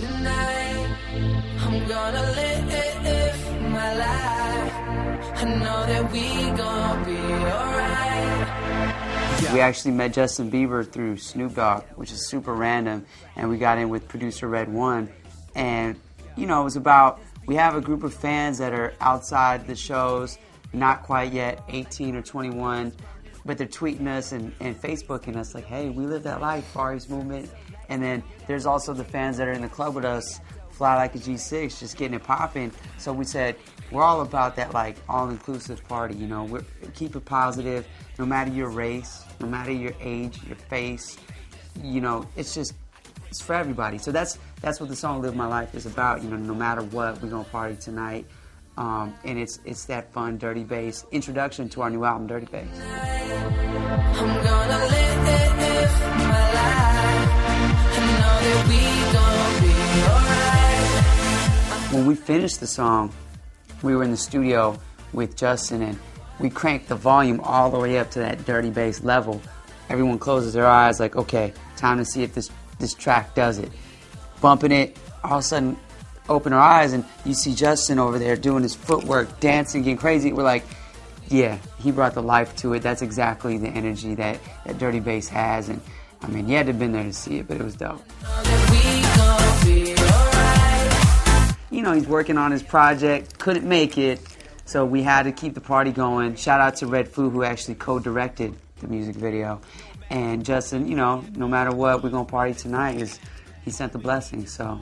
tonight. I'm gonna live my life. I know that we gonna be alright. We actually met Justin Bieber through Snoop Dogg, which is super random, and we got in with producer RedOne, and you know it was about we have a group of fans that are outside the shows, not quite yet 18 or 21, but they're tweeting us and, and Facebooking us like, hey, we live that life, Far Movement. And then there's also the fans that are in the club with us, fly like a G6, just getting it popping. So we said, we're all about that like all-inclusive party, you know, we're, keep it positive, no matter your race, no matter your age, your face, you know, it's just, it's for everybody. So that's that's what the song "Live My Life" is about. You know, no matter what, we're gonna party tonight, um, and it's it's that fun, dirty bass introduction to our new album, Dirty Bass. When we finished the song, we were in the studio with Justin, and we cranked the volume all the way up to that dirty bass level. Everyone closes their eyes, like, okay, time to see if this this track does it. Bumping it, all of a sudden, open our eyes and you see Justin over there doing his footwork, dancing, getting crazy. We're like, yeah, he brought the life to it. That's exactly the energy that, that Dirty Bass has. And I mean, you had to have been there to see it, but it was dope. Know, he's working on his project, couldn't make it, so we had to keep the party going. Shout out to Redfoo, who actually co directed the music video. And Justin, you know, no matter what, we're gonna party tonight. Is he sent the blessing? So.